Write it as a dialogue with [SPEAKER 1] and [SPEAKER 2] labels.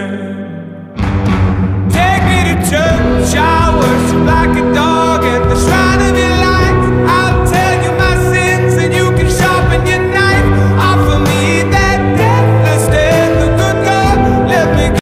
[SPEAKER 1] Yeah.